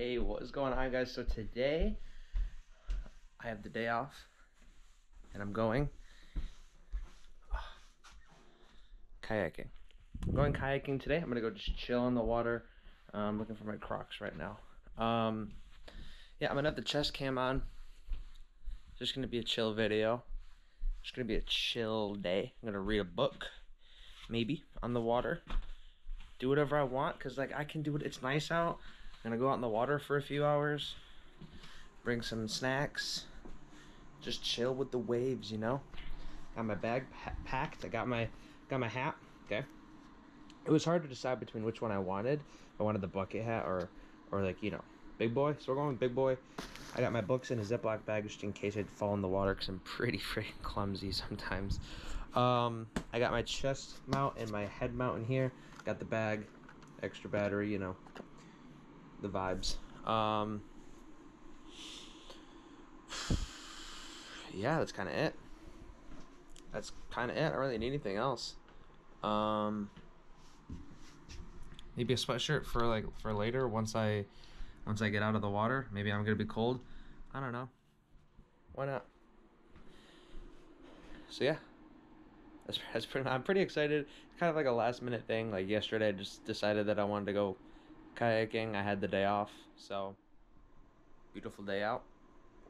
Hey, what is going on, guys? So today, I have the day off, and I'm going kayaking. I'm going kayaking today. I'm gonna go just chill in the water. I'm looking for my Crocs right now. Um, yeah, I'm gonna have the chest cam on. It's just gonna be a chill video. It's gonna be a chill day. I'm gonna read a book, maybe on the water. Do whatever I want, cause like I can do it. It's nice out. I'm gonna go out in the water for a few hours. Bring some snacks. Just chill with the waves, you know. Got my bag packed. I got my got my hat. Okay. It was hard to decide between which one I wanted. I wanted the bucket hat or or like you know big boy. So we're going with big boy. I got my books in a Ziploc bag just in case I'd fall in the water because I'm pretty freaking clumsy sometimes. Um, I got my chest mount and my head mount in here. Got the bag, extra battery, you know, the vibes. Um, yeah, that's kind of it. That's kind of it. I don't really need anything else. Um, maybe a sweatshirt for like for later once I once I get out of the water. Maybe I'm gonna be cold. I don't know. Why not? So yeah, that's, that's pretty. I'm pretty excited. Kind of like a last minute thing. Like yesterday, I just decided that I wanted to go kayaking. I had the day off, so beautiful day out.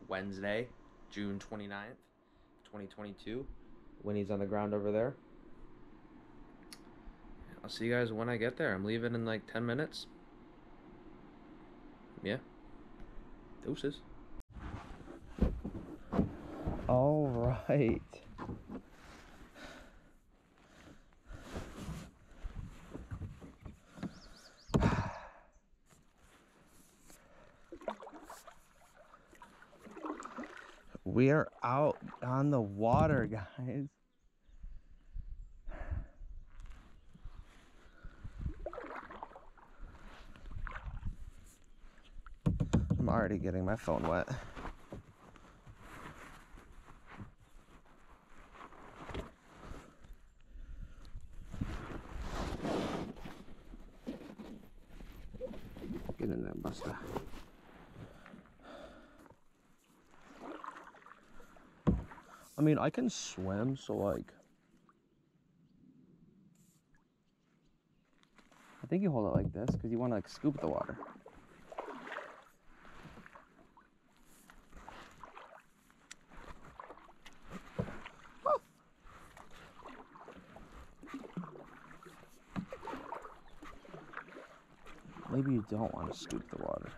Wednesday, June 29th, 2022. Winnie's on the ground over there. I'll see you guys when I get there. I'm leaving in like 10 minutes. Yeah. Deuces. All right. We are out on the water, guys. I'm already getting my phone wet. Get in there, Buster. I mean, I can swim, so like... I think you hold it like this, because you want to like scoop the water. Maybe you don't want to scoop the water.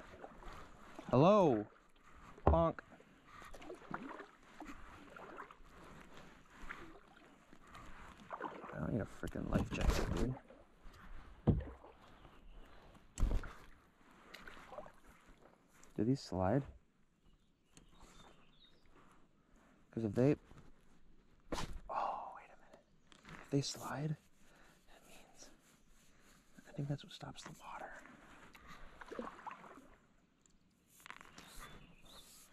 Hello? Honk. I don't need a freaking life jacket, dude. Do these slide? Because if they... Oh, wait a minute. If they slide, that means... I think that's what stops the water. I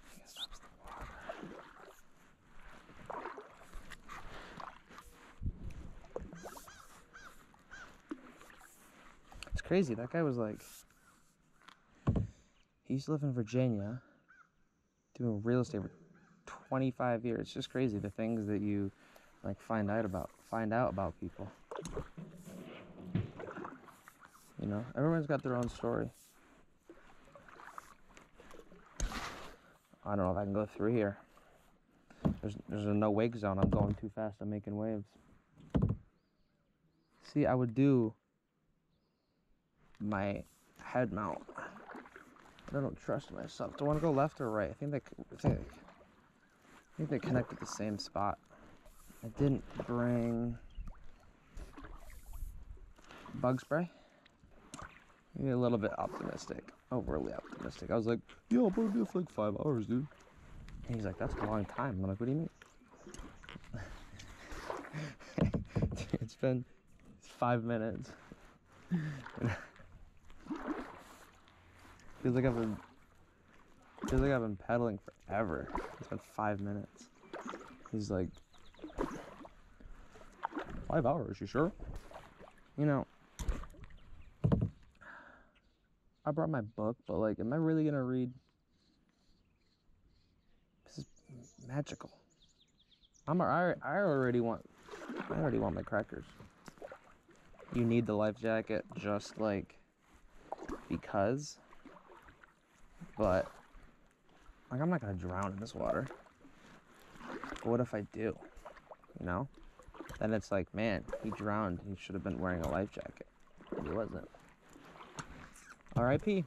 think it stops the water. It's crazy. That guy was like... He used to live in Virginia, doing real estate for 25 years. It's just crazy the things that you like find out about find out about people. You know, everyone's got their own story. I don't know if I can go through here. There's there's a no wake zone. I'm going too fast. I'm making waves. See, I would do my head mount. I don't trust myself. Do I want to go left or right? I think they, I think, I think they connect at the same spot. I didn't bring bug spray. Maybe a little bit optimistic, overly optimistic. I was like, yo, do it for like five hours, dude. And he's like, that's a long time. I'm like, what do you mean? it's been five minutes. Feels like I've been feels like I've been pedaling forever. It's been five minutes. He's like five hours, you sure? You know I brought my book, but like, am I really gonna read? This is magical. I'm I, I already want I already want my crackers. You need the life jacket just like because but like I'm not gonna drown in this water. But what if I do? You know? Then it's like, man, he drowned. He should have been wearing a life jacket. But he wasn't. R.I.P.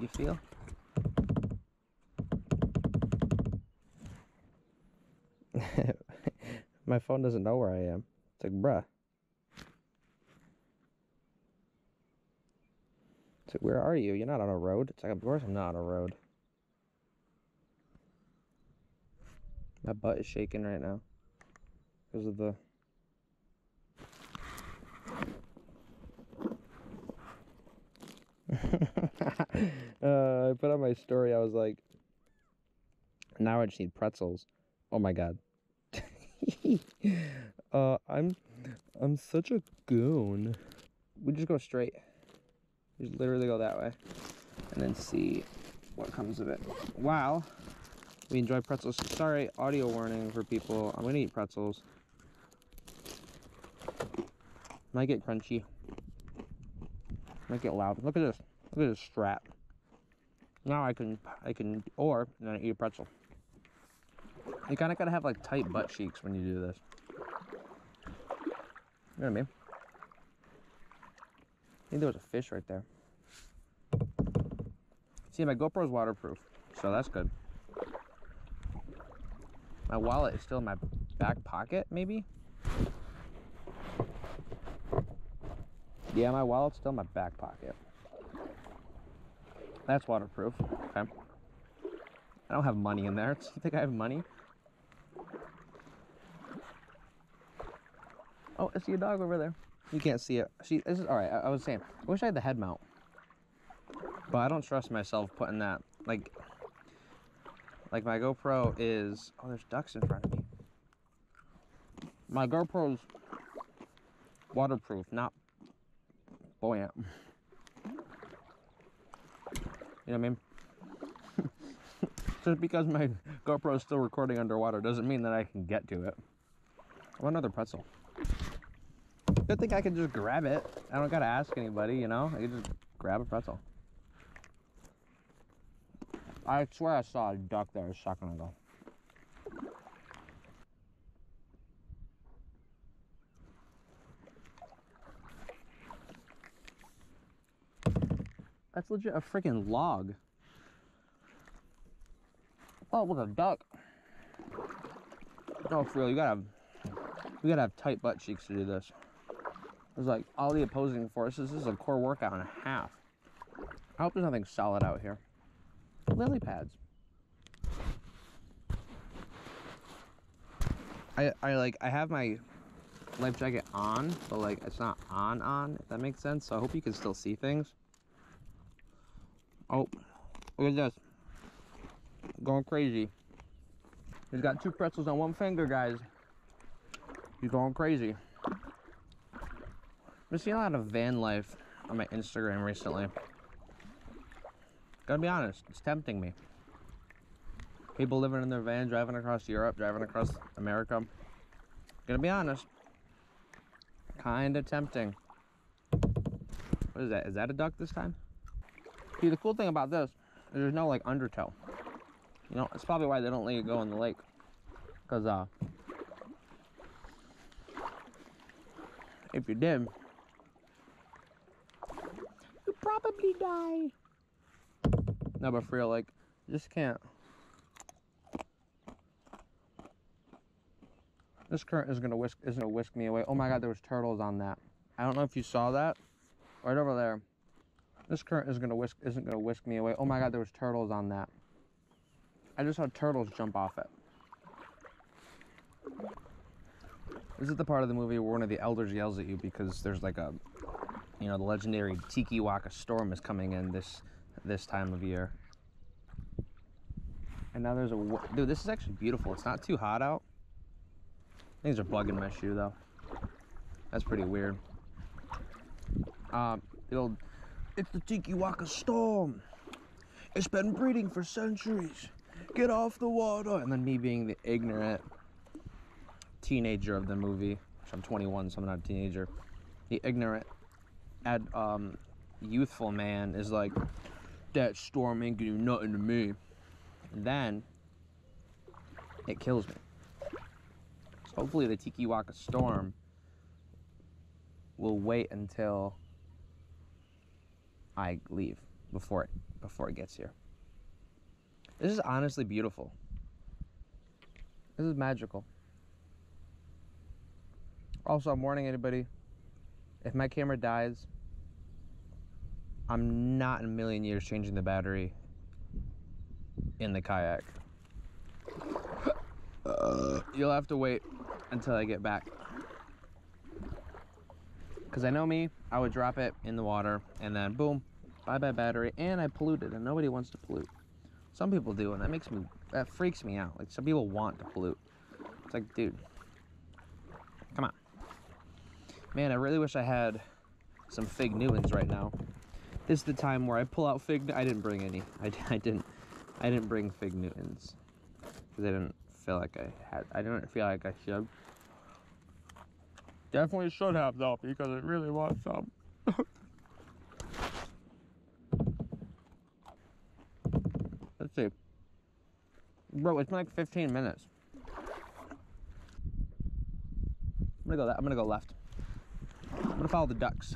You feel? My phone doesn't know where I am. It's like, bruh. Where are you? You're not on a road. It's like, of course I'm not on a road. My butt is shaking right now because of the uh, I put on my story. I was like, now I just need pretzels. Oh my god. uh, I'm, I'm such a goon. We just go straight. Just literally go that way, and then see what comes of it. Wow. We enjoy pretzels. Sorry, audio warning for people. I'm gonna eat pretzels. Might get crunchy. Might get loud. Look at this. Look at this strap. Now I can, I can, or then I eat a pretzel. You kind of gotta have like tight butt cheeks when you do this. You know what I mean? Think there was a fish right there. See, my GoPro's waterproof, so that's good. My wallet is still in my back pocket, maybe? Yeah, my wallet's still in my back pocket. That's waterproof. Okay. I don't have money in there. Do You think I have money? Oh, I see a dog over there. You can't see it. See, this is all right. I, I was saying, I wish I had the head mount, but I don't trust myself putting that. Like, like my GoPro is. Oh, there's ducks in front of me. My GoPro's waterproof, not buoyant. You know what I mean? Just because my GoPro is still recording underwater doesn't mean that I can get to it. I want another pretzel. Good thing I can just grab it. I don't gotta ask anybody, you know? I can just grab a pretzel. I swear I saw a duck there a second ago. That's legit a freaking log. Oh, it was a duck. No, for real, you gotta you gotta have tight butt cheeks to do this. There's like all the opposing forces. This is a core workout and a half. I hope there's nothing solid out here. Lily pads. I, I like I have my life jacket on, but like it's not on on, if that makes sense. So I hope you can still see things. Oh, look at this. Going crazy. He's got two pretzels on one finger, guys. He's going crazy. I've seen a lot of van life on my Instagram recently. Gotta be honest, it's tempting me. People living in their van, driving across Europe, driving across America. Gonna be honest. Kinda tempting. What is that? Is that a duck this time? See, the cool thing about this is there's no like undertow. You know, it's probably why they don't let you go in the lake. Because, uh, if you you'd probably die. No, but for real, like, just can't. This current is gonna whisk is gonna whisk me away. Oh my god, there was turtles on that. I don't know if you saw that. Right over there. This current is gonna whisk isn't gonna whisk me away. Oh my god, there was turtles on that. I just saw turtles jump off it. Is it. This is the part of the movie where one of the elders yells at you because there's like a, you know, the legendary Tiki Waka storm is coming in this this time of year. And now there's a dude. This is actually beautiful. It's not too hot out. Things are bugging my shoe though. That's pretty weird. Um, the old It's the Tiki Waka storm. It's been breeding for centuries. Get off the water. And then me being the ignorant teenager of the movie, which I'm 21, so I'm not a teenager. The ignorant, ad, um, youthful man is like, that storm ain't gonna do nothing to me. And then it kills me. So hopefully the Tiki Waka storm will wait until I leave before it before it gets here. This is honestly beautiful. This is magical. Also, I'm warning anybody if my camera dies, I'm not in a million years changing the battery in the kayak. Uh, you'll have to wait until I get back. Because I know me, I would drop it in the water and then boom, bye bye battery, and I polluted, and nobody wants to pollute. Some people do, and that makes me, that freaks me out. Like, some people want to pollute. It's like, dude, come on. Man, I really wish I had some Fig Newtons right now. This is the time where I pull out Fig, I didn't bring any. I, I didn't, I didn't bring Fig Newtons. Because I didn't feel like I had, I didn't feel like I should. Definitely should have though, because I really want some. Let's see. Bro, it's been like 15 minutes. I'm gonna go that I'm gonna go left. I'm gonna follow the ducks.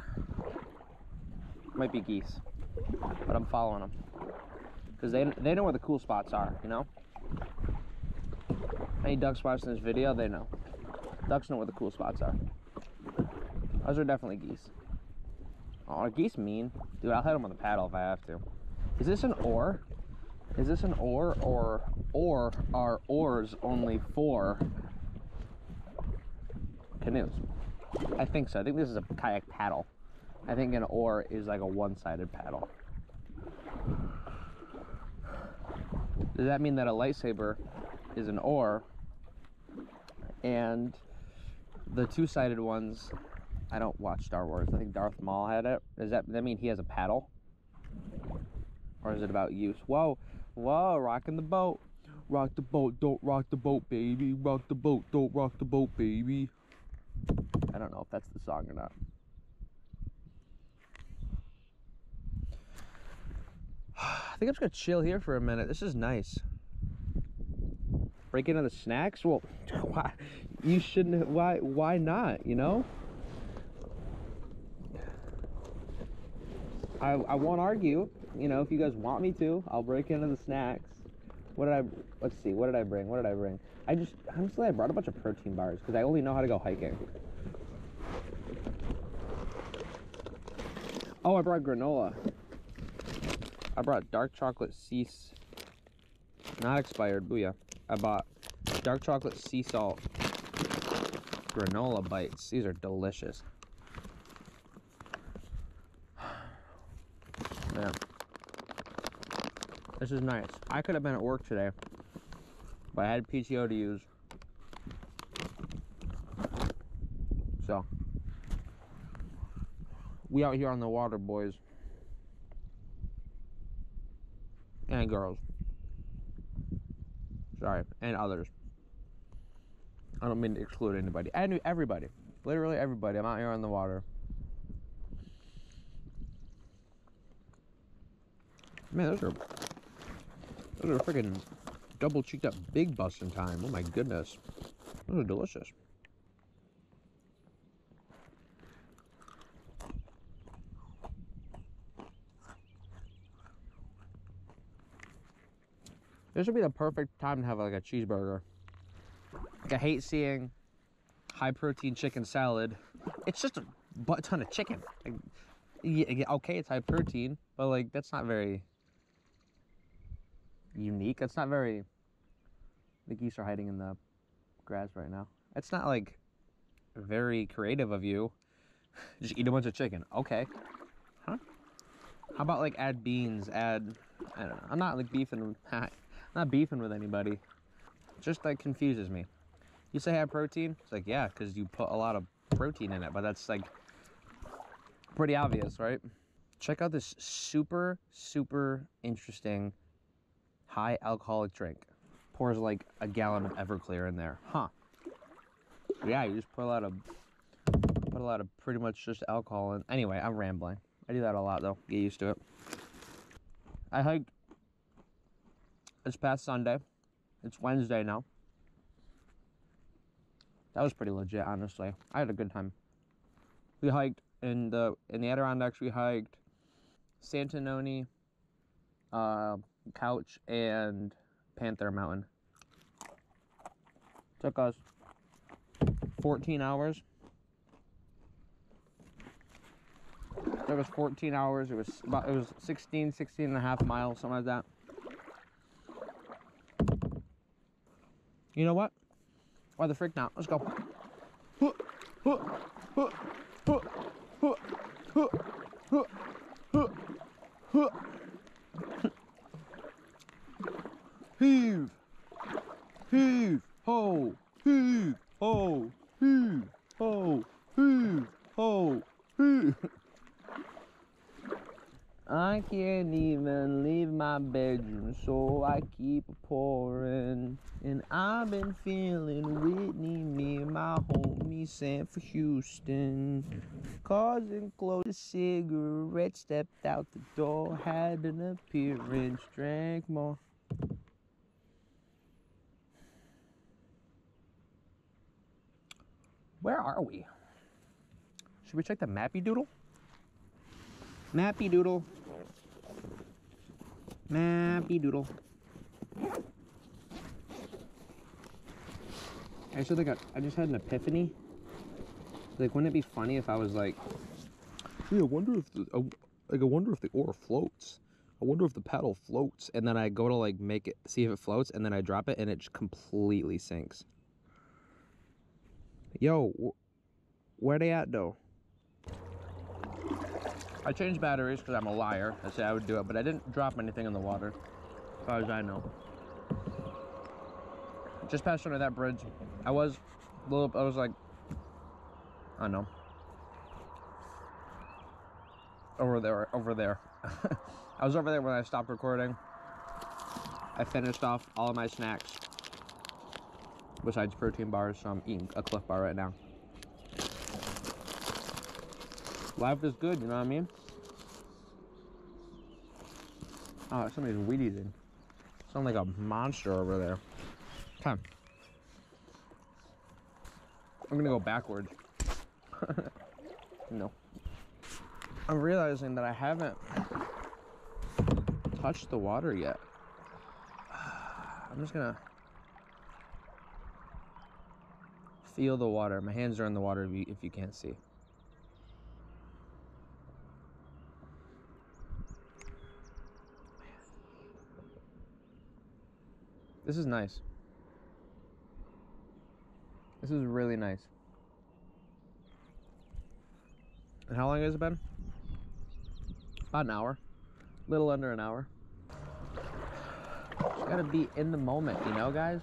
Might be geese. But I'm following them. Because they, they know where the cool spots are, you know? Any ducks watching this video, they know. Ducks know where the cool spots are. Those are definitely geese. Oh, are geese mean? Dude, I'll hit them with a paddle if I have to. Is this an oar? Is this an oar or or are oars only for canoes? I think so. I think this is a kayak paddle. I think an oar is like a one-sided paddle. Does that mean that a lightsaber is an oar and the two-sided ones I don't watch Star Wars. I think Darth Maul had it. Does that, that mean he has a paddle? Or is it about use? Whoa, whoa, rocking the boat. Rock the boat, don't rock the boat, baby. Rock the boat, don't rock the boat, baby. I don't know if that's the song or not. I think I'm just gonna chill here for a minute. This is nice. Break into the snacks? Well, why? You shouldn't. Why? Why not? You know. I, I won't argue. You know, if you guys want me to, I'll break into the snacks. What did I, let's see, what did I bring? What did I bring? I just, honestly, I brought a bunch of protein bars because I only know how to go hiking. Oh, I brought granola. I brought dark chocolate cease, not expired, booyah. I bought dark chocolate sea salt granola bites. These are delicious. Man. This is nice. I could have been at work today, but I had PTO to use. So, we out here on the water, boys. And girls. Sorry, and others. I don't mean to exclude anybody. And everybody. Literally everybody. I'm out here on the water. Man, those are those are freaking double cheeked up big busting time. Oh my goodness. Those are delicious. This would be the perfect time to have like a cheeseburger. Like I hate seeing high protein chicken salad. It's just a butt ton of chicken. Like, yeah, okay, it's high protein, but like that's not very unique. It's not very. The geese are hiding in the grass right now. It's not like very creative of you. Just eat a bunch of chicken. Okay. Huh? How about like add beans? Add. I don't know. I'm not like beefing. I'm not beefing with anybody. Just like confuses me. You say have protein? It's like, yeah, because you put a lot of protein in it, but that's like pretty obvious, right? check out this super, super interesting high alcoholic drink. Pours like a gallon of Everclear in there. Huh. Yeah, you just put a lot of put a lot of pretty much just alcohol in. Anyway, I'm rambling. I do that a lot though. Get used to it. I hiked this past Sunday. It's Wednesday now. That was pretty legit, honestly. I had a good time. We hiked in the in the Adirondacks. We hiked Santanoni, uh, Couch, and Panther Mountain. Took us 14 hours. Took us 14 hours. It was about, it was 16, 16 and a half miles, something like that. You know what? Why the frick not? Let's go. Heave! Heave! Ho! Heave! Ho! Heave! Ho! Heave! Ho! Heave! I can't even leave my bedroom, so I keep pouring. And I've been feeling Whitney, me and my homie sent for Houston. Causing close a cigarette, stepped out the door, had an appearance, drank more. Where are we? Should we check the mappy doodle? Mappy doodle. Mappy doodle. I just like I just had an epiphany. Like, wouldn't it be funny if I was like, "Yeah, I wonder if the uh, like I wonder if the oar floats. I wonder if the paddle floats." And then I go to like make it see if it floats, and then I drop it, and it just completely sinks. Yo, wh where they at though? I changed batteries because I'm a liar. I said I would do it, but I didn't drop anything in the water, as far as I know. Just passed under that bridge. I was a little, I was like, I don't know. Over there, over there. I was over there when I stopped recording. I finished off all of my snacks. Besides protein bars, so I'm eating a Clif Bar right now. Life is good, you know what I mean? Oh, somebody's weed eating. Sound like a monster over there. Come. I'm gonna go backwards. no. I'm realizing that I haven't touched the water yet. I'm just gonna feel the water. My hands are in the water if you, if you can't see. This is nice. This is really nice. And how long has it been? About an hour. A little under an hour. Just gotta be in the moment, you know, guys?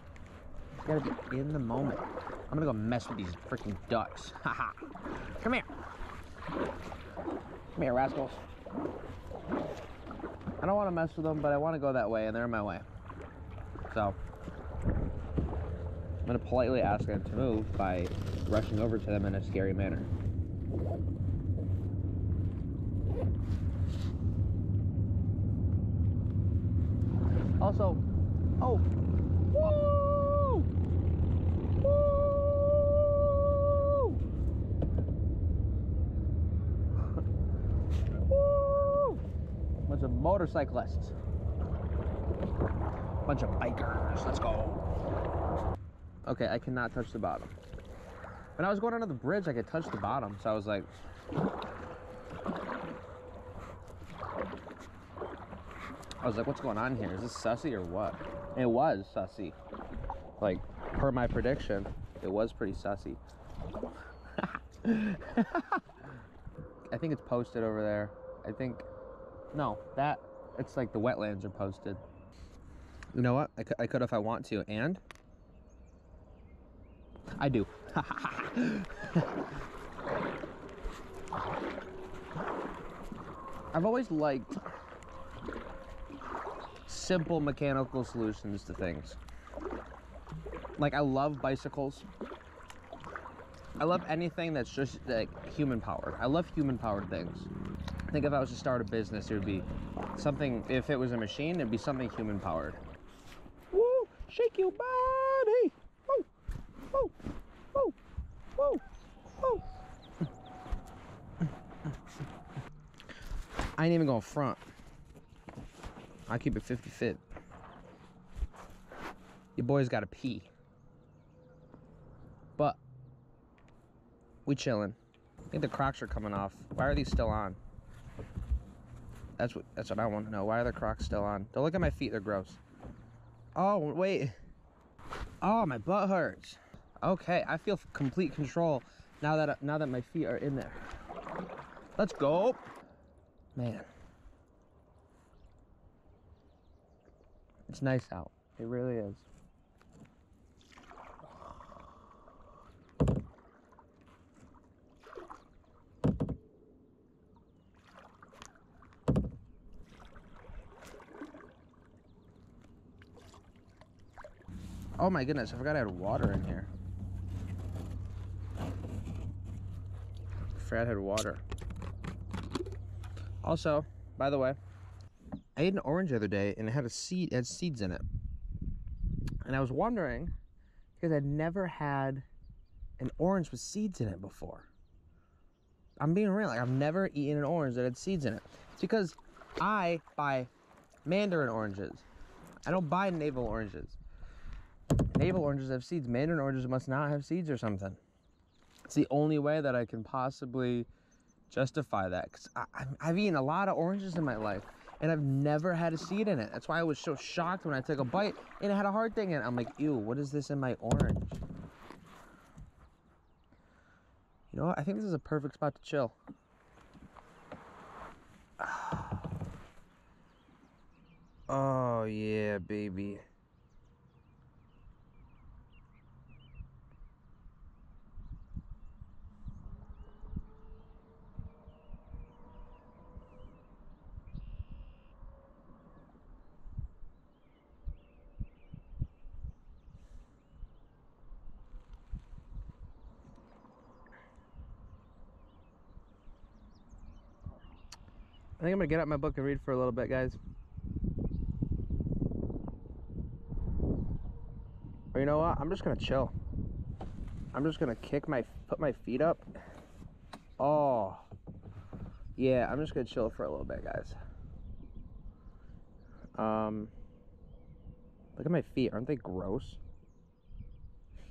Just gotta be in the moment. I'm gonna go mess with these freaking ducks. Haha. Come here. Come here, rascals. I don't want to mess with them, but I want to go that way, and they're in my way. So, I'm going to politely ask them to move by rushing over to them in a scary manner. Also, oh, motorcyclists. Bunch of bikers. Let's go. Okay, I cannot touch the bottom. When I was going under the bridge, I could touch the bottom, so I was like... I was like, what's going on here? Is this sussy or what? It was sussy. Like, per my prediction, it was pretty sussy. I think it's posted over there. I think... No, that... It's like the wetlands are posted. You know what? I could, I could if I want to, and I do. I've always liked simple mechanical solutions to things. Like I love bicycles. I love anything that's just like human powered. I love human powered things. I think if I was to start a business, it would be something, if it was a machine, it'd be something human powered. Woo! Shake your body! Woo! Woo! Woo! Woo! Woo! I ain't even going front. I keep it 50 fit. Your boy's got to pee. But we chilling. I think the Crocs are coming off. Why are these still on? That's what that's what I want to know. Why are the Crocs still on? Don't look at my feet. They're gross. Oh wait. Oh, my butt hurts. Okay, I feel complete control now that now that my feet are in there. Let's go. Man. It's nice out. It really is. Oh my goodness, I forgot I had water in here. Fred had water. Also, by the way, I ate an orange the other day and it had a seed, it had seeds in it. And I was wondering, because I'd never had an orange with seeds in it before. I'm being real, like I've never eaten an orange that had seeds in it. It's because I buy mandarin oranges. I don't buy navel oranges. Navel oranges have seeds. Mandarin oranges must not have seeds or something. It's the only way that I can possibly justify that. Because I've eaten a lot of oranges in my life and I've never had a seed in it. That's why I was so shocked when I took a bite and it had a hard thing in it. I'm like, ew, what is this in my orange? You know what? I think this is a perfect spot to chill. Oh, yeah, baby. Think I'm gonna get out my book and read for a little bit, guys. Or you know what? I'm just gonna chill. I'm just gonna kick my, put my feet up. Oh, yeah, I'm just gonna chill for a little bit, guys. Um, look at my feet. Aren't they gross?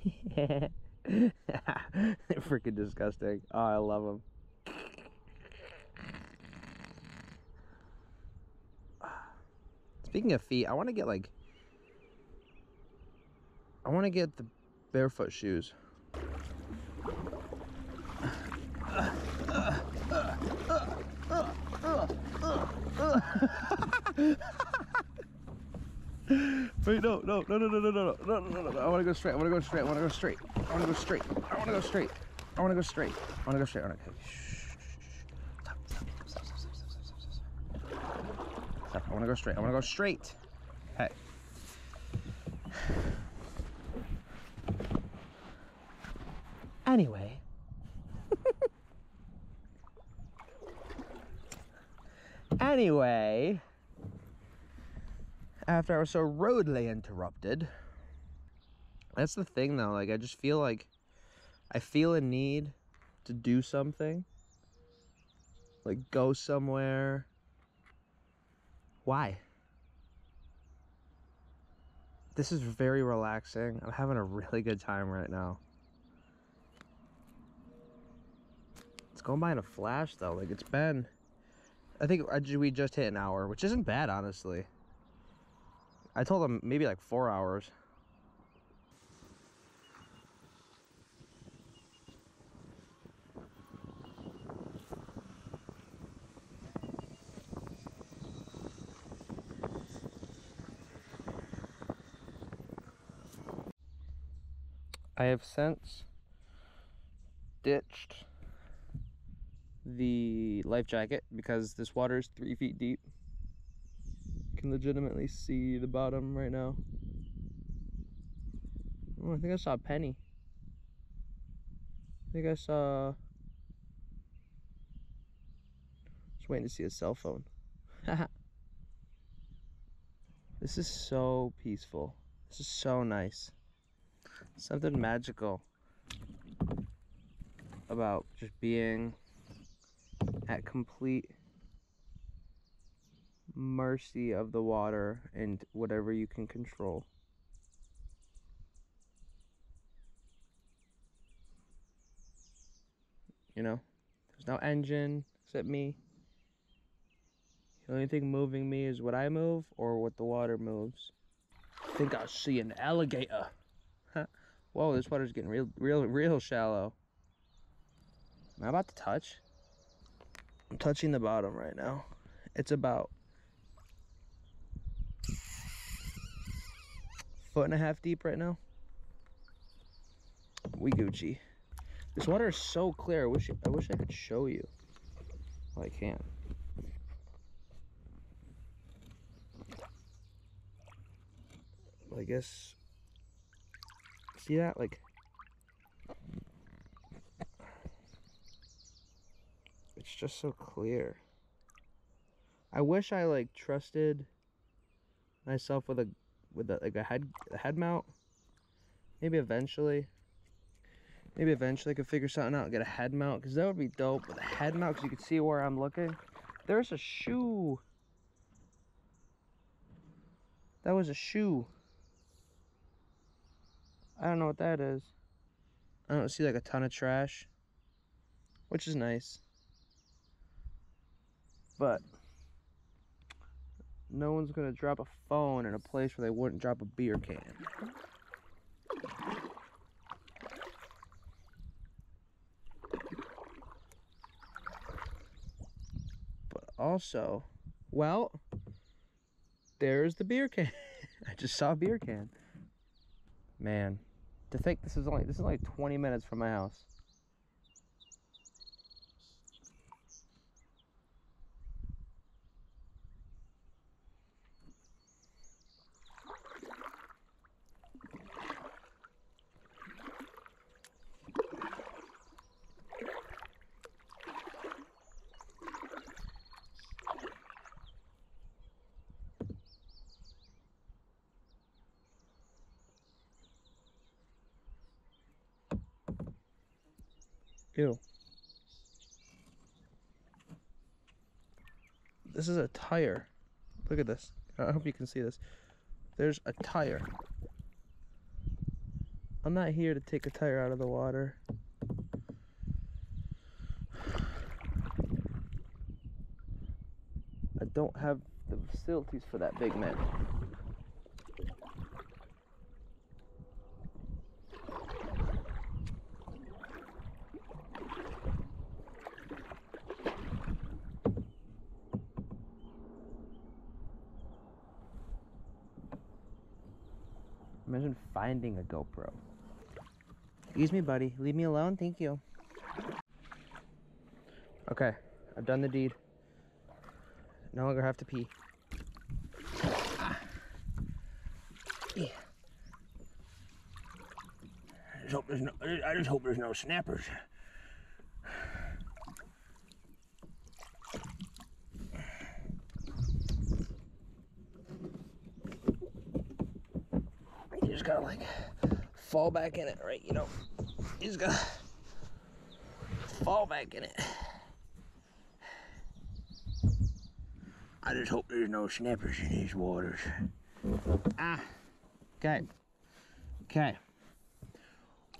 They're freaking disgusting. Oh, I love them. Speaking of feet, I want to get like I want to get the barefoot shoes. Wait, no, no, no, no, no, no, no, no, no, no, no, I want to go straight. I want to go straight. I want to go straight. I want to go straight. I want to go straight. I want to go straight. I want to go straight. I want to go I want to go straight. I want to go straight. Hey. Anyway. anyway. After I was so rudely interrupted. That's the thing though. Like, I just feel like I feel a need to do something. Like, go somewhere why? This is very relaxing. I'm having a really good time right now. It's going by in a flash though. Like it's been, I think we just hit an hour, which isn't bad honestly. I told them maybe like four hours. I have since ditched the life jacket because this water is three feet deep. You can legitimately see the bottom right now. Oh, I think I saw a penny. I think I saw. Just waiting to see a cell phone. this is so peaceful. This is so nice. Something magical about just being at complete mercy of the water and whatever you can control. You know, there's no engine except me. The only thing moving me is what I move or what the water moves. I think I see an alligator. Whoa, this water's getting real, real, real shallow. Am I about to touch? I'm touching the bottom right now. It's about foot and a half deep right now. We Gucci. This water is so clear. I wish I wish I could show you. Well, I can. Well, I guess. See that? Like. It's just so clear. I wish I like trusted myself with a with a, like a head a head mount. Maybe eventually. Maybe eventually I could figure something out and get a head mount because that would be dope with a head mount because you can see where I'm looking. There's a shoe. That was a shoe. I don't know what that is. I don't see like a ton of trash, which is nice. But no one's gonna drop a phone in a place where they wouldn't drop a beer can. But also, well, there's the beer can. I just saw a beer can. Man, to think this is only this is only 20 minutes from my house. Ew. This is a tire. Look at this. I hope you can see this. There's a tire. I'm not here to take a tire out of the water. I don't have the facilities for that big man. A GoPro. Excuse me, buddy. Leave me alone. Thank you. Okay, I've done the deed. No longer have to pee. Ah. Yeah. I just hope there's no. I just hope there's no snappers. just gotta like fall back in it, right? You know, you just gotta fall back in it. I just hope there's no snappers in these waters. Ah, okay, okay.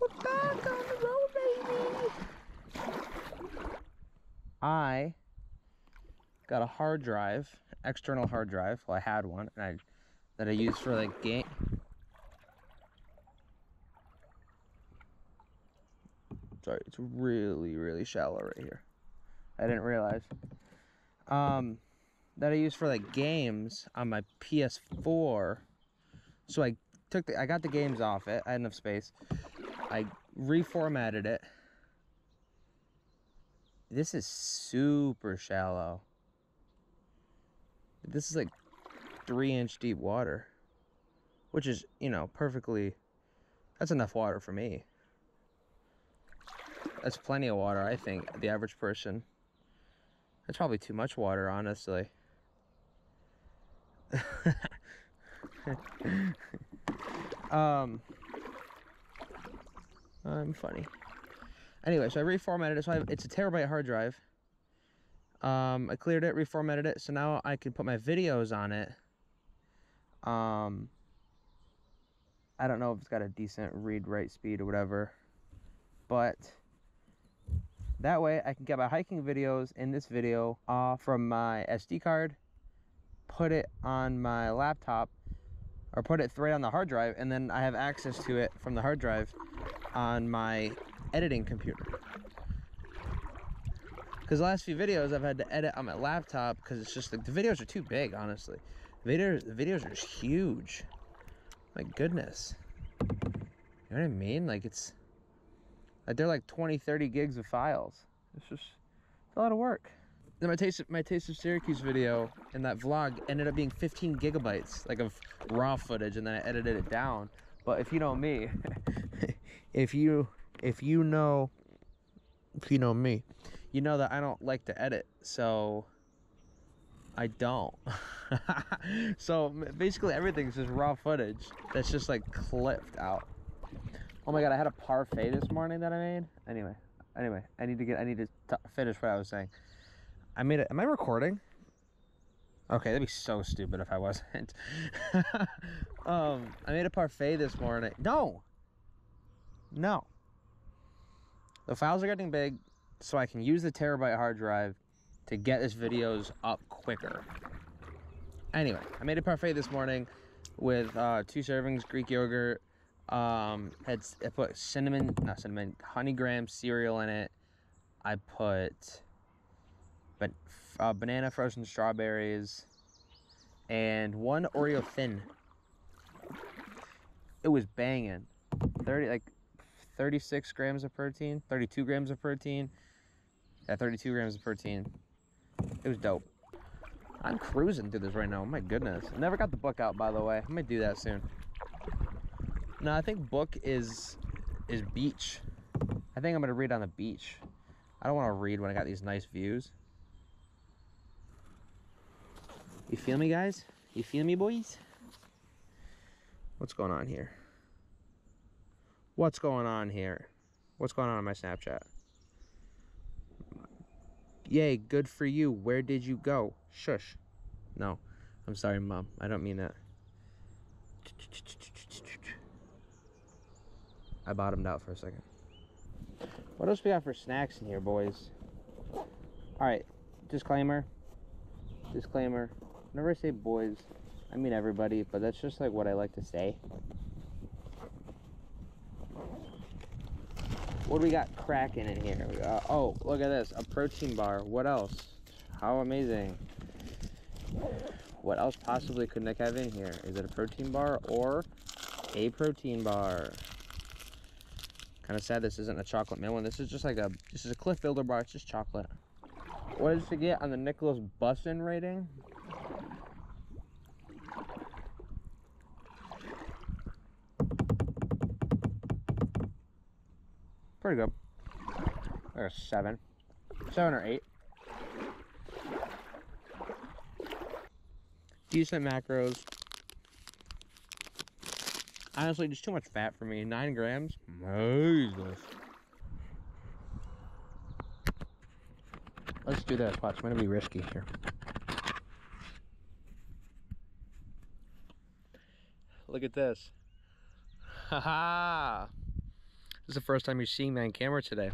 We're back on the road, baby. I got a hard drive, external hard drive. Well, I had one, and I that I used for like game Sorry, it's really, really shallow right here. I didn't realize. Um, that I use for like games on my PS4. So I took the, I got the games off it. I had enough space. I reformatted it. this is super shallow. This is like three inch deep water, which is, you know, perfectly, that's enough water for me. That's plenty of water, I think, the average person. That's probably too much water, honestly. um, I'm funny. Anyway, so I reformatted it. So it's a terabyte hard drive. Um, I cleared it, reformatted it, so now I can put my videos on it. Um, I don't know if it's got a decent read-write speed or whatever, but that way I can get my hiking videos in this video uh, from my SD card, put it on my laptop, or put it right on the hard drive, and then I have access to it from the hard drive on my editing computer. Because the last few videos I've had to edit on my laptop because it's just like the videos are too big, honestly. The videos, the videos are just huge. My goodness. You know what I mean? Like it's like they're like 20, 30 gigs of files. It's just it's a lot of work. Then my taste of, my taste of Syracuse video and that vlog ended up being 15 gigabytes like of raw footage and then I edited it down. But if you know me, if you if you know if you know me, you know that I don't like to edit. So I don't. so basically everything's just raw footage that's just like clipped out. Oh my god, I had a parfait this morning that I made. Anyway, anyway, I need to get I need to finish what I was saying. I made it. Am I recording? Okay, that'd be so stupid if I wasn't. um, I made a parfait this morning. No. No. The files are getting big, so I can use the terabyte hard drive to get this videos up quicker. Anyway, I made a parfait this morning with uh, two servings Greek yogurt. Um, had I put cinnamon, not cinnamon, honey graham cereal in it. I put but uh, banana frozen strawberries and one Oreo thin. It was banging. 30 like 36 grams of protein, 32 grams of protein. Yeah, 32 grams of protein. It was dope. I'm cruising through this right now. My goodness. Never got the book out, by the way. I might do that soon. No, I think book is is beach. I think I'm gonna read on the beach. I don't want to read when I got these nice views. You feel me, guys? You feel me, boys? What's going on here? What's going on here? What's going on on my Snapchat? Yay, good for you. Where did you go? Shush. No. I'm sorry, Mom. I don't mean that. I bottomed out for a second. What else we got for snacks in here, boys? Alright, disclaimer. Disclaimer. Whenever I say boys, I mean everybody, but that's just like what I like to say. What do we got cracking in here? Uh, oh, look at this. A protein bar. What else? How amazing. What else possibly could Nic have in here? Is it a protein bar or a protein bar? Kind of sad this isn't a chocolate one. This is just like a, this is a Clif Builder bar. It's just chocolate. What does it get on the Nicholas Bussin rating? Pretty good. Like seven. Seven or eight. Decent macros. Honestly, just too much fat for me. Nine grams? Jesus. Let's do this. Watch, I'm gonna be risky here. Look at this. Ha ha! This is the first time you're seeing that on camera today.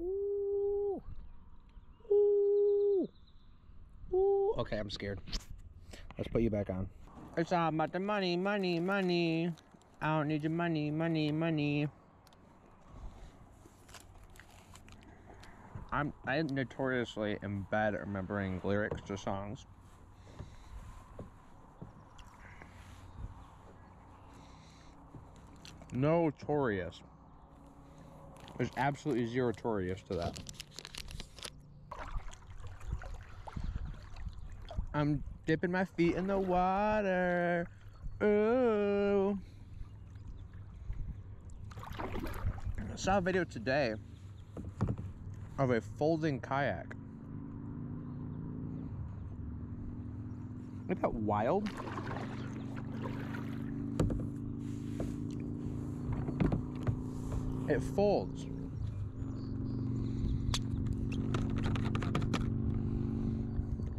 Ooh. Ooh. Ooh. Okay, I'm scared. Let's put you back on. It's all about the money, money, money. I don't need your money, money, money. I'm I notoriously am bad at remembering lyrics to songs. Notorious. There's absolutely zero tourists to that. I'm dipping my feet in the water. Ooh. I saw a video today of a folding kayak. Isn't that wild? It folds.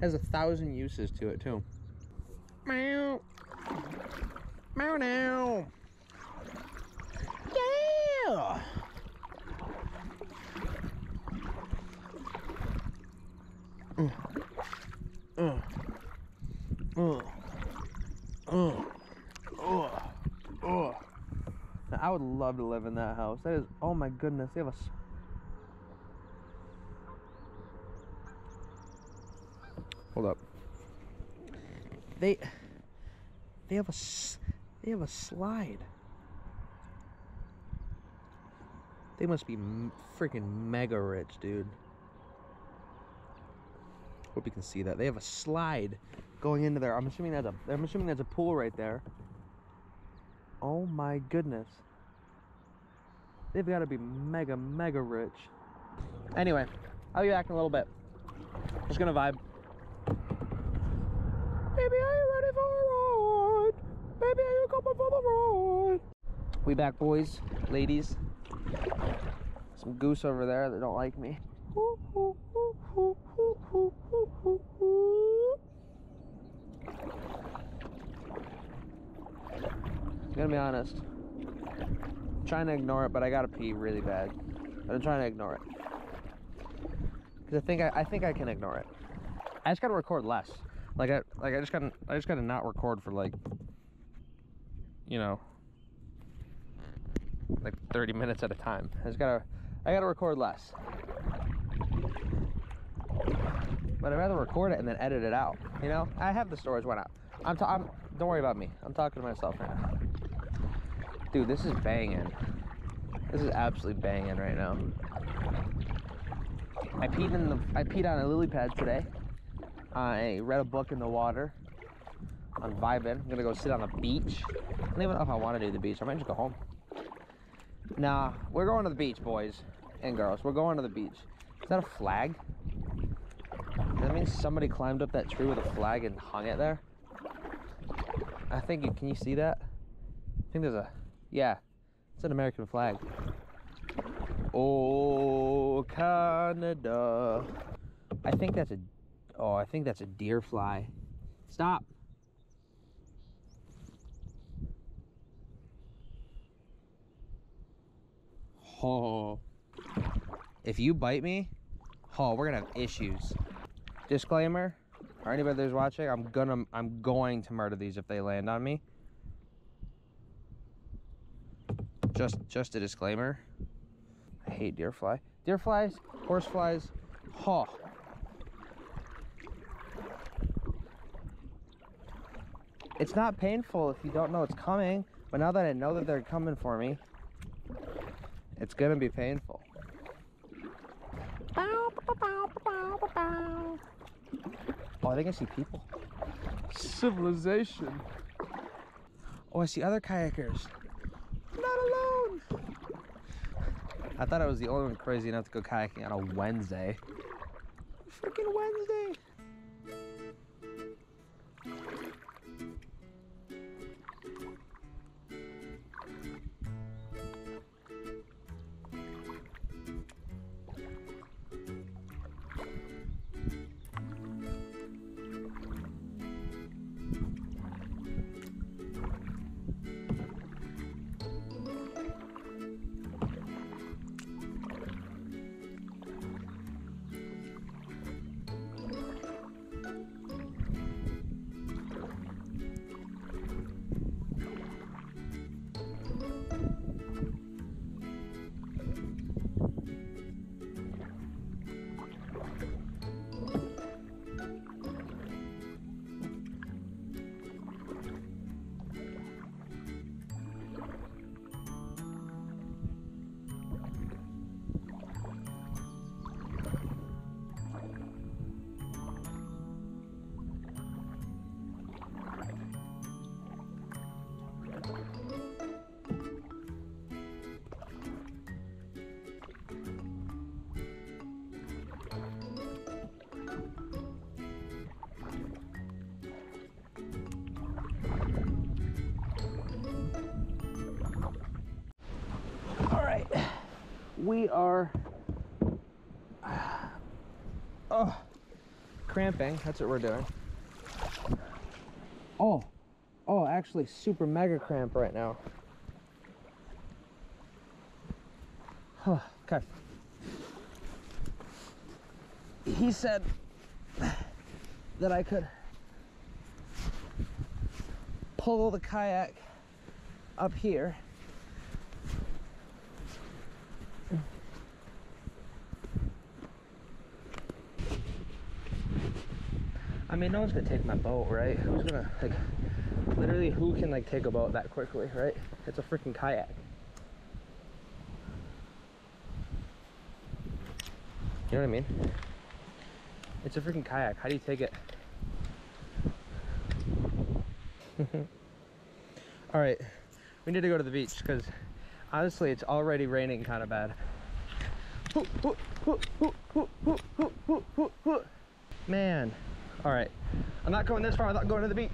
Has a thousand uses to it too. Meow. Meow now. Yeah. Uh. Uh. Uh. Uh. Uh. Uh. I would love to live in that house. That is, oh my goodness, they have a. Hold up. They, they have a, they have a slide. They must be freaking mega rich, dude. Hope you can see that. They have a slide going into there. I'm assuming that's a. I'm assuming that's a pool right there. Oh my goodness. They've got to be mega, mega rich. Anyway, I'll be back in a little bit. Just gonna vibe. Baby, are you ready for a ride? Baby, are you coming for the? We back, boys, ladies. Some goose over there that don't like me. I'm gonna be honest. I'm trying to ignore it, but I gotta pee really bad. I'm trying to ignore it. Cause I think I, I think I can ignore it. I just gotta record less. Like I like I just gotta I just gotta not record for like you know like 30 minutes at a time. I just gotta I gotta record less. But I'd rather record it and then edit it out. You know? I have the storage Why not? I'm, ta- I'm don't worry about me. I'm talking to myself right now. Dude, this is banging. This is absolutely banging right now. I peed in the I peed on a lily pad today. I read a book in the water. I'm vibing. I'm gonna go sit on the beach. I don't even know if I want to do the beach. I might just go home. Nah, we're going to the beach, boys and girls. We're going to the beach. Is that a flag? Does that mean somebody climbed up that tree with a flag and hung it there? I think you can you see that? I think there's a yeah, it's an American flag. Oh, Canada. I think that's a oh, I think that's a deer fly. Stop. Oh. If you bite me, oh, we're gonna have issues. Disclaimer, or anybody that's watching, I'm gonna I'm going to murder these if they land on me. Just just a disclaimer. I hate deer fly. Deer flies, horse flies, oh. It's not painful if you don't know it's coming, but now that I know that they're coming for me, it's gonna be painful. Oh, I think I see people. Civilization. Oh, I see other kayakers. Not alone. I thought I was the only one crazy enough to go kayaking on a Wednesday. Freaking Wednesday. We are oh cramping that's what we're doing. Oh oh actually super mega cramp right now. Huh, okay. He said that I could pull the kayak up here mean, no one's gonna take my boat, right? Who's gonna, like, literally, who can, like, take a boat that quickly, right? It's a freaking kayak. You know what I mean? It's a freaking kayak. How do you take it? All right, we need to go to the beach because honestly, it's already raining kind of bad. Man, all right. I'm not going this far. Not going to the beach.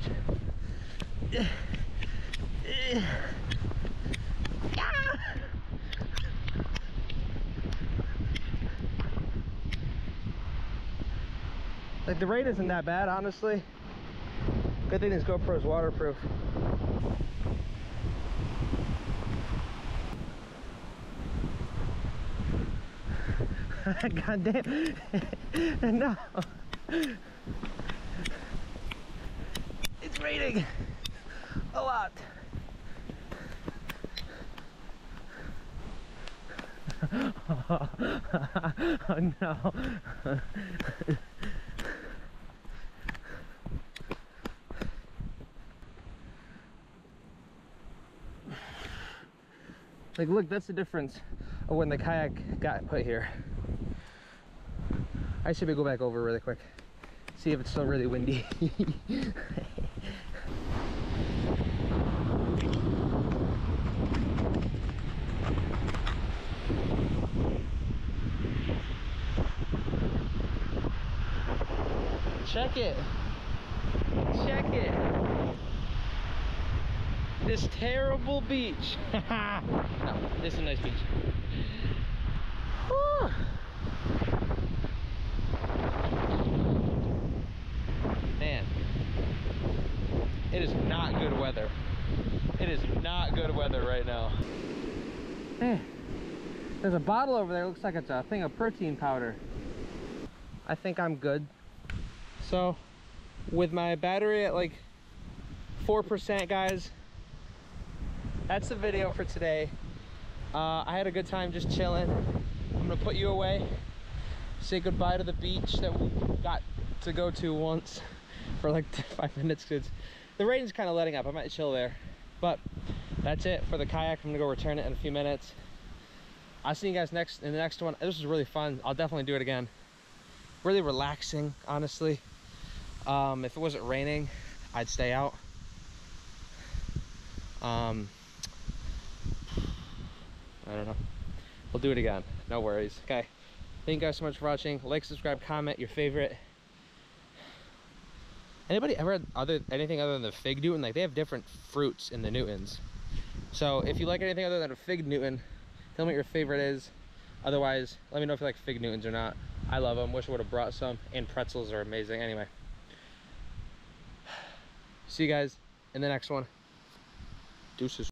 Like the rain isn't that bad, honestly. Good thing this GoPro is waterproof. God damn. no. Raining a lot. oh no. like look, that's the difference of when the kayak got put here. I should go back over really quick. See if it's still really windy. Check it. Check it. This terrible beach. no, this is a nice beach. Whew. Man, it is not good weather. It is not good weather right now. Hey, there's a bottle over there. Looks like it's a thing of protein powder. I think I'm good. So with my battery at like 4% guys, that's the video for today. Uh, I had a good time just chilling. I'm gonna put you away, say goodbye to the beach that we got to go to once for like five minutes because the rain's kind of letting up. I might chill there, but that's it for the kayak. I'm gonna go return it in a few minutes. I'll see you guys next in the next one. This was really fun. I'll definitely do it again. Really relaxing, honestly. Um, if it wasn't raining, I'd stay out. Um, I don't know. We'll do it again. No worries. Okay. Thank you guys so much for watching. Like, subscribe, comment your favorite. Anybody ever other anything other than the fig Newton? Like they have different fruits in the Newtons. So if you like anything other than a fig Newton, tell me what your favorite is. Otherwise, let me know if you like fig Newtons or not. I love them. Wish I would have brought some. And pretzels are amazing. Anyway. See you guys in the next one. Deuces.